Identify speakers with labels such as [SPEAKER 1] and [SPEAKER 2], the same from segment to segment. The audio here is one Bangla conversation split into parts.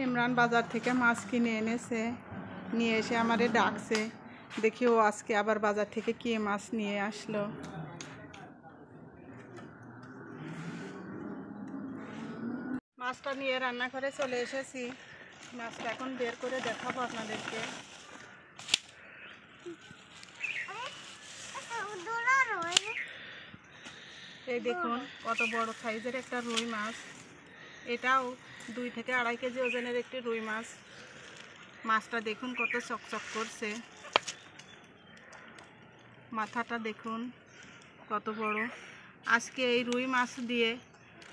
[SPEAKER 1] ইমরান বাজার থেকে মাছ কিনে এনেছে, নিয়ে এসে আমারে ডাকছে। দেখি ও আজকে আবার বাজার থেকে কি মাছ নিয়ে আসলো। মাছটা নিয়ে রান্না করে চলে এসেছি। মাছটা এখন বের করে দেখাবো আপনাদেরকে। এই দেখুন কত বড় সাইজের একটা রুই মাছ। এটাও দুই থেকে আড়াই কেজি ওজনের একটি রুই মাছ। মাছটা দেখুন কত চকচক করছে। মাথাটা দেখুন কত বড়। আজকে এই রুই মাছ দিয়ে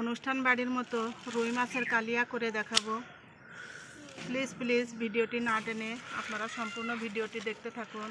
[SPEAKER 1] অনুষ্ঠান বাড়ির মতো রুই মাছের কালিয়া করে দেখাবো। প্লিজ প্লিজ ভিডিওটি না টেনে আপনারা সম্পূর্ণ ভিডিওটি দেখতে থাকুন।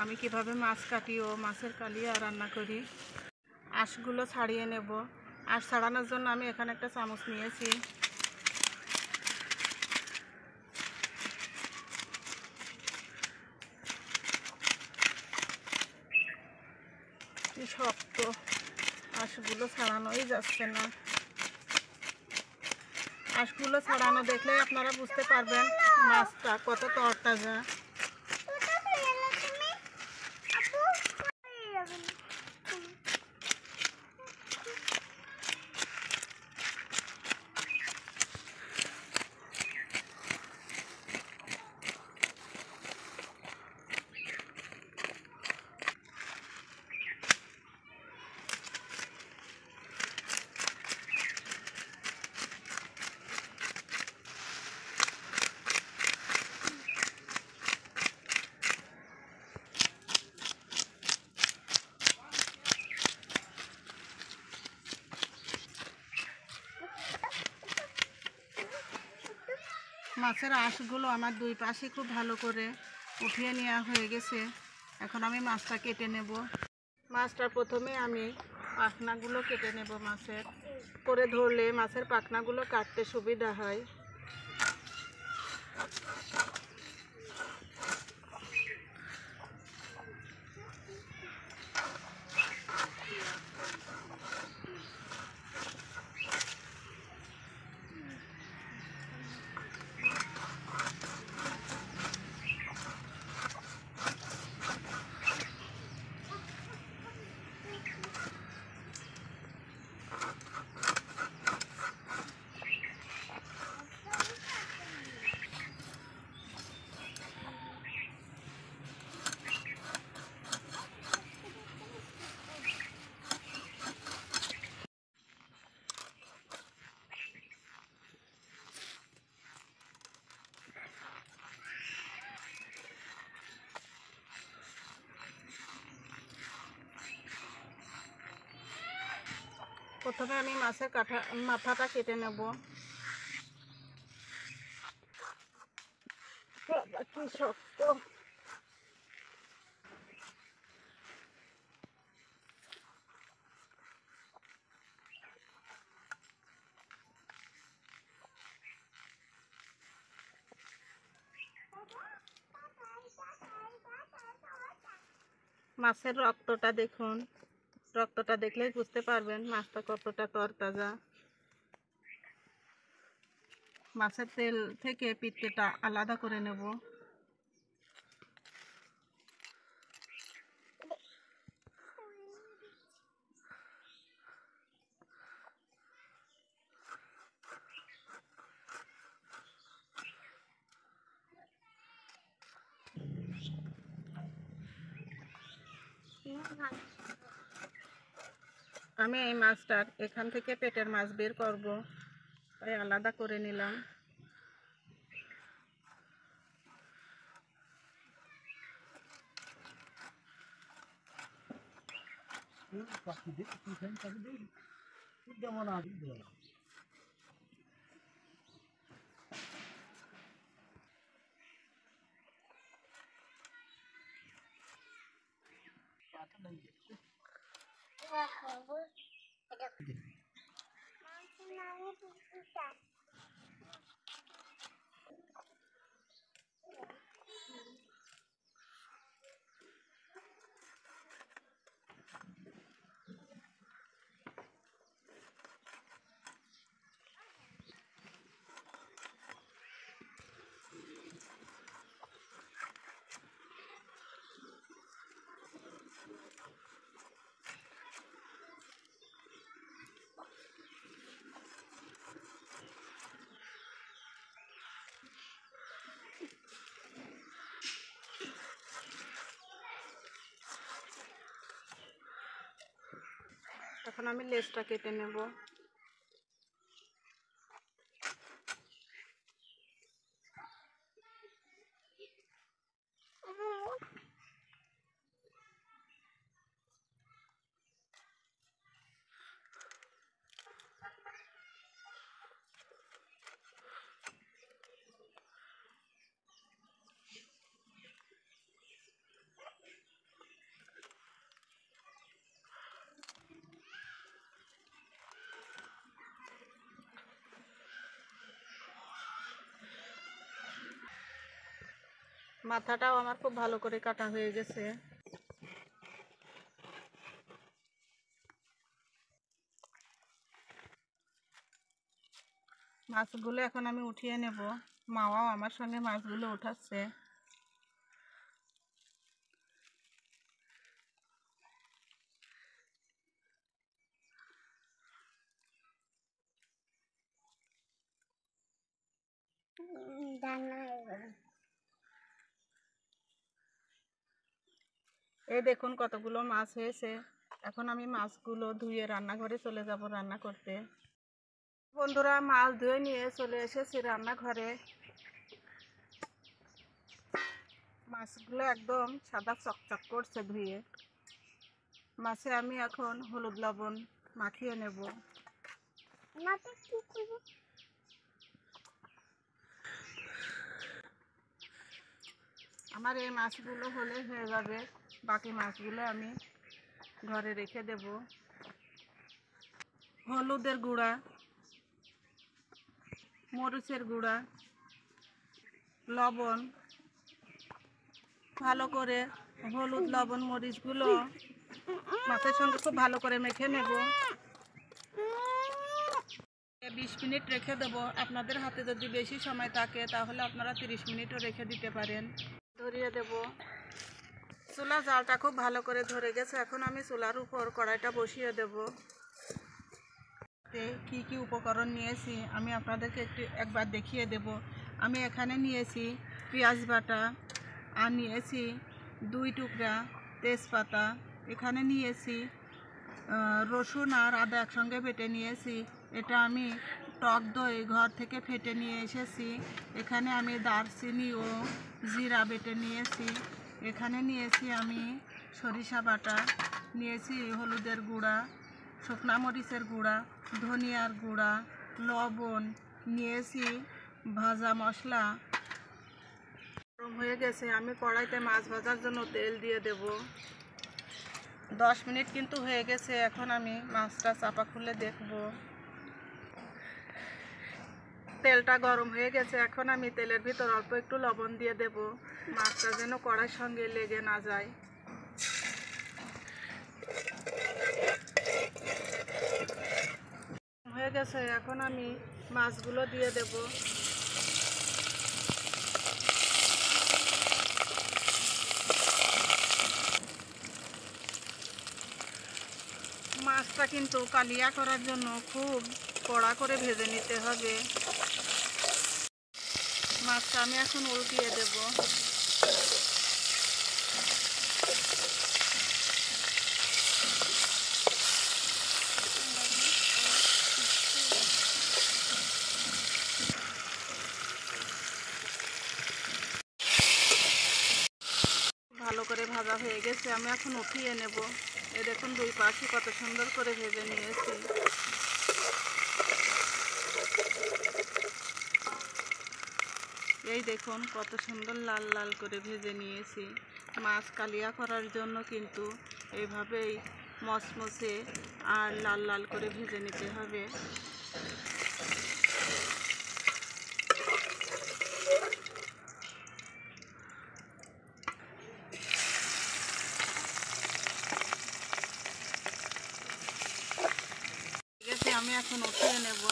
[SPEAKER 1] আমি কীভাবে মাছ কাটি ও মাছের কালিয়া রান্না করি, আঁশগুলো ছাড়িয়ে নেব। আঁশ ছাড়ানোর জন্য আমি এখানে একটা চামচ নিয়েছি। শক্ত আঁশগুলো ছাড়ানোই যাচ্ছে না। আঁশগুলো ছাড়ানো দেখলে আপনারা বুঝতে পারবেন মাছটা কত তরতাজা। মাছের আঁশগুলো আমার দুই পাশে খুব ভালো করে উঠিয়ে নেওয়া হয়ে গেছে। এখন আমি মাছটা কেটে নেব। মাছটা প্রথমে আমি পাখনাগুলো কেটে নেব মাছের। করে ধরলে মাছের পাখনাগুলো কাটতে সুবিধা হয়। প্রথমে আমি মাছের কাঠা মাথাটা কেটে নেব। কি শক্ত। মাছের রক্তটা দেখুন। রক্তটা দেখলেই বুঝতে পারবেন মাছটা কতটা তরতাজা। মাছের তেল থেকে পিত্তেটা আলাদা করে নেব। আমি এই মাছটার এখান থেকে পেটের মাছ বের করব। তাই আলাদা করে নিলাম। যেমন Mau kenal, mau? এখন আমি লেজটা কেটে নেব। মাথাটাও আমার খুব ভালো করে কাটা হয়ে গেছে। মাছগুলো এখন আমি উঠিয়ে নেব। মাওয়াও আমার সঙ্গে মাছগুলো উঠাচ্ছে। এই দেখুন কতগুলো মাছ হয়েছে। এখন আমি মাছগুলো ধুয়ে রান্নাঘরে চলে যাব রান্না করতে। বন্ধুরা, মাছ ধুয়ে নিয়ে চলে এসেছি রান্নাঘরে। মাছগুলো একদম সাদা চকচক করছে ধুয়ে। মাছে আমি এখন হলুদ লবণ মাখিয়ে নেব। আমার এই মাছগুলো হলে হয়ে যাবে। বাকি মাছগুলো আমি ঘরে রেখে দেব। হলুদের গুঁড়া, মরিচের গুঁড়া, লবণ, ভালো করে হলুদ, লবণ, মরিচগুলো মাছের সঙ্গে খুব ভালো করে মেখে নেব। বিশ মিনিট রেখে দেবো। আপনাদের হাতে যদি বেশি সময় থাকে, তাহলে আপনারা তিরিশ মিনিটও রেখে দিতে পারেন। ধরিয়ে দেব। চুলা জালটা খুব ভালো করে ধরে গেছে। এখন আমি চুলার উপর কড়াইটা বসিয়ে দেব। কি কি উপকরণ নিয়েছি আমি আপনাদেরকে একটু একবার দেখিয়ে দেব। আমি এখানে নিয়েছি পেঁয়াজ বাটা, আর নিয়েছি দুই টুকরা তেজপাতা। এখানে নিয়েছি রসুন আর আদা একসঙ্গে বেটে নিয়েছি। এটা আমি টক দই ঘর থেকে ফেটে নিয়ে এসেছি। এখানে আমি দারচিনি ও জিরা বেটে নিয়েছি। এখানে নিয়েছি আমি সরিষা বাটা, নিয়েছি হলুদের গুঁড়া, শুকনা মরিচের গুঁড়া, ধনিয়ার গুঁড়া, লবণ, নিয়েছি ভাজা মশলা। গরম হয়ে গেছে, আমি কড়াইতে মাছ ভাজার জন্য তেল দিয়ে দেব। দশ মিনিট কিন্তু হয়ে গেছে, এখন আমি মাছটা চাপা খুলে দেখব। তেলটা গরম হয়ে গেছে, এখন আমি তেলের ভিতর অল্প একটু লবণ দিয়ে দেব। মাছটা যেন কড়াইয়ের সঙ্গে লেগে না যায়। হয়ে গেছে, এখন আমি মাছগুলো দিয়ে দেব। মাছটা কিন্তু কালিয়া করার জন্য খুব কড়া করে ভেজে নিতে হবে। মাছটা আমি এখন উল্টিয়ে দেব। ভালো করে ভাজা হয়ে গেছে, আমি এখন উঠিয়ে নেব। এ দেখুন দুই পাশে কত সুন্দর করে ভেজে নিয়েছি। এই দেখুন, কত সুন্দর লাল লাল করে ভেজে নিয়েছি। মাছ কালিয়া করার জন্য কিন্তু এইভাবেই মচমচে আর লাল লাল করে ভেজে নিতে হবে ঠিক আছে আমি এখন উঠিয়ে নেব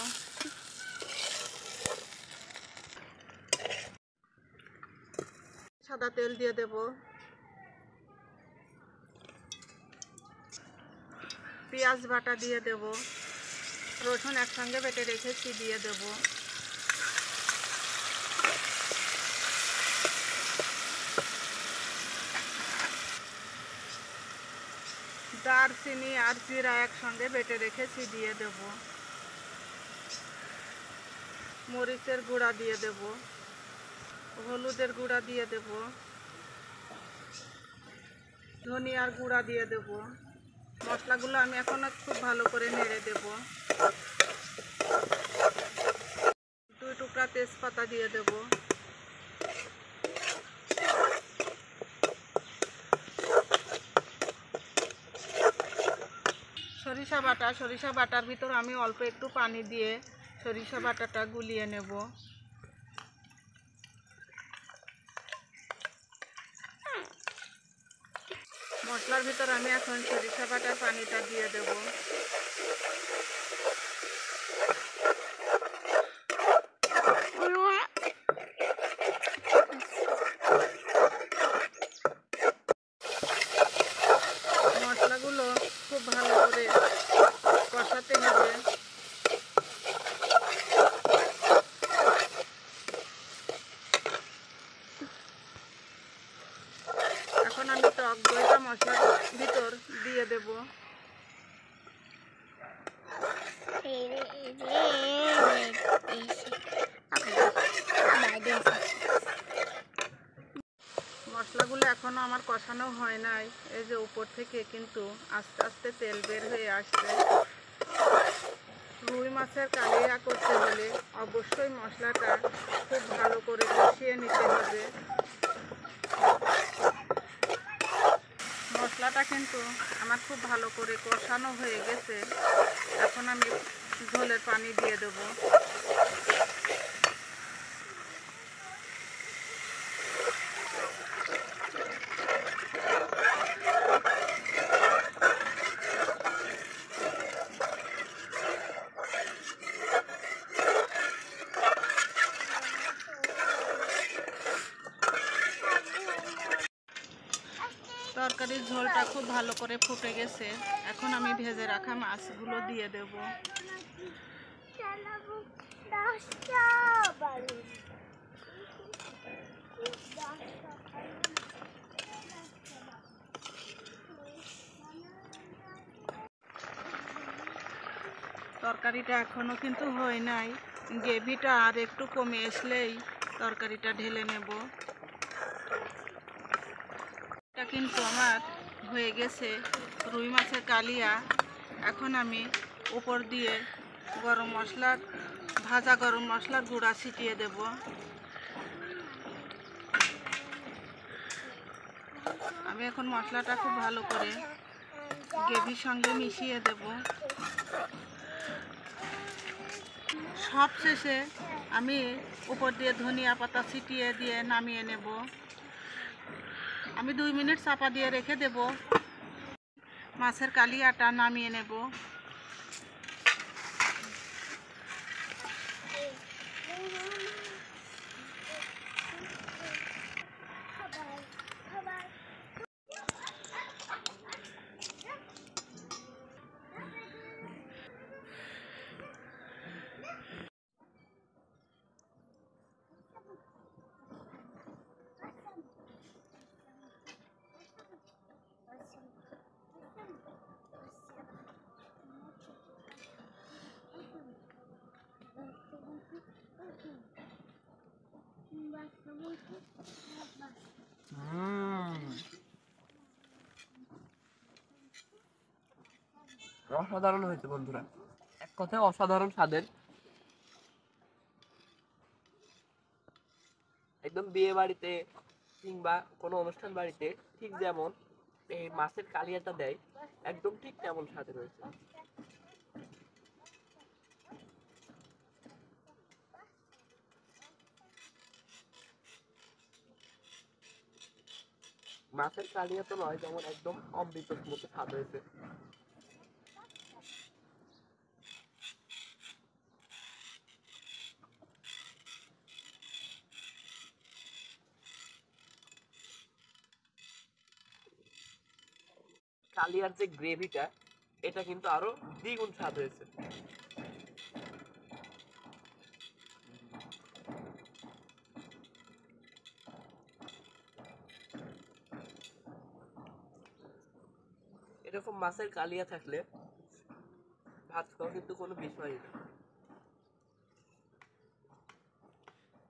[SPEAKER 1] সাদা তেল দিয়ে দেব। পেঁয়াজ বাটা দিয়ে দেব। রসুন একসঙ্গে বেটে রেখেছি, দিয়ে দেব। দারচিনি আর জিরা একসঙ্গে বেটে রেখেছি, দিয়ে দেব। মরিচের গুঁড়া দিয়ে দেব। হলুদের গুঁড়া দিয়ে দেব। ধনিয়ার গুঁড়া দিয়ে দেব। মশলাগুলো আমি এখন খুব ভালো করে নেড়ে দেব। দুই টুকরা তেজপাতা দিয়ে দেব। সরিষা বাটা, সরিষা বাটার ভিতর আমি অল্প একটু পানি দিয়ে সরিষা বাটাটা গুলিয়ে নেব মশলার ভিতর আমি এখন সরিষা বাটার পানিটা দিয়ে দেব মশলাগুলো খুব ভালো করে কষাতে হবে এখন আমি টক দইটা মশলার ভিতর দিয়ে দেব মশলাগুলো এখনও আমার কষানো হয় নাই। এই যে উপর থেকে কিন্তু আস্তে আস্তে তেল বের হয়ে আসছে রুই মাছের কালিয়া করতে হলে অবশ্যই মশলাটা খুব ভালো করে কষিয়ে নিতে হবে। মশলাটা কিন্তু আমার খুব ভালো করে কষানো হয়ে গেছে। এখন আমি ঝোলের পানি দিয়ে দেবো। খুব ভালো করে ফুটে গেছে। এখন আমি ভেজে রাখা মাছগুলো দিয়ে দেব। তরকারিটা এখনও কিন্তু হয় নাই। গ্রেভিটা আর একটু কমে আসলেই তরকারিটা ঢেলে নেব। এটা কিন্তু আমার হয়ে গেছে রুই মাছের কালিয়া। এখন আমি উপর দিয়ে গরম মশলার, ভাজা গরম মশলার গুঁড়া ছিটিয়ে দেব। আমি এখন মশলাটা খুব ভালো করে গ্রেভির সঙ্গে মিশিয়ে দেব। সব শেষে আমি উপর দিয়ে ধনিয়া পাতা ছিটিয়ে দিয়ে নামিয়ে নেব। আমি দুই মিনিট চাপা দিয়ে রেখে দেব। মাছের কালিয়াটা নামিয়ে নেব।
[SPEAKER 2] অসাধারণ হয়েছে বন্ধুরা। এক কথায় অসাধারণ স্বাদের। একদম বিয়ে বাড়িতে কিংবা কোনো অনুষ্ঠান বাড়িতে ঠিক যেমন এই মাছের কালিয়াটা দেয়, একদম ঠিক তেমন স্বাদের হয়েছে। মাছের কালিয়া তো নয়, যেমন একদম অমৃতর মতো স্বাদ হয়েছে কালিয়ার যে গ্রেভিটা, এটা কিন্তু আরও দ্বিগুণ স্বাদ হয়েছে। এরকম মাছের কালিয়া থাকলে ভাত খাওয়া কিন্তু কোনো বিষয়ই না।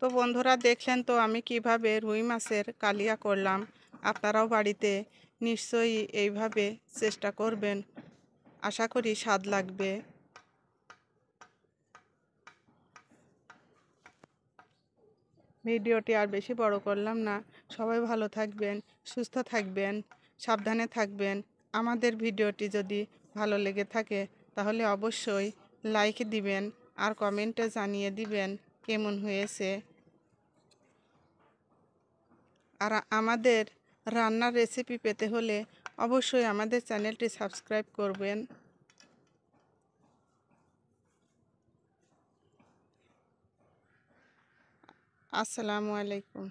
[SPEAKER 1] তো বন্ধুরা দেখলেন তো আমি কীভাবে রুই মাছের কালিয়া করলাম। আপনারাও বাড়িতে নিশ্চয়ই এইভাবে চেষ্টা করবেন। আশা করি স্বাদ লাগবে। ভিডিওটি আর বেশি বড় করলাম না। সবাই ভালো থাকবেন, সুস্থ থাকবেন, সাবধানে থাকবেন। আমাদের ভিডিওটি যদি ভালো লেগে থাকে, তাহলে অবশ্যই লাইক দিবেন আর কমেন্টে জানিয়ে দিবেন কেমন হয়েছে। আর আমাদের রান্নার রেসিপি পেতে হলে অবশ্যই আমাদের চ্যানেলটি সাবস্ক্রাইব করবেন। আসসালামু আলাইকুম।